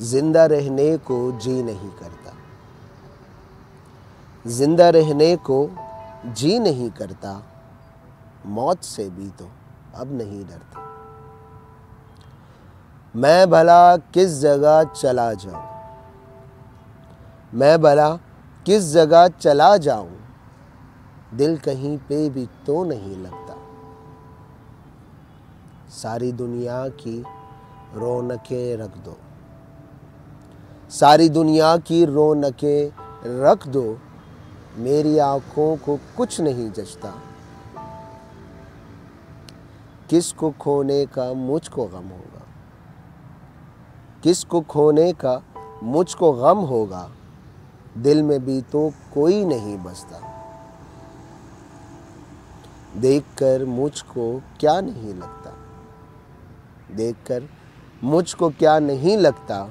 ज़िंदा रहने को जी नहीं करता। ज़िंदा रहने को जी नहीं करता, मौत से भी तो अब नहीं डरता। मैं भला किस जगह चला जाऊँ? मैं भला किस जगह चला जाऊँ? दिल कहीं पे भी तो नहीं लगता। सारी दुनिया की रौनकें रख दो। सारी दुनिया की रौनकें रख दो। मेरी आँखों को कुछ नहीं जचता। किसको खोने का मुझको गम होगा? किसको खोने का मुझको गम होगा? दिल में भी तो कोई नहीं बसता। देखकर मुझको क्या नहीं लगता? देखकर मुझको क्या नहीं लगता?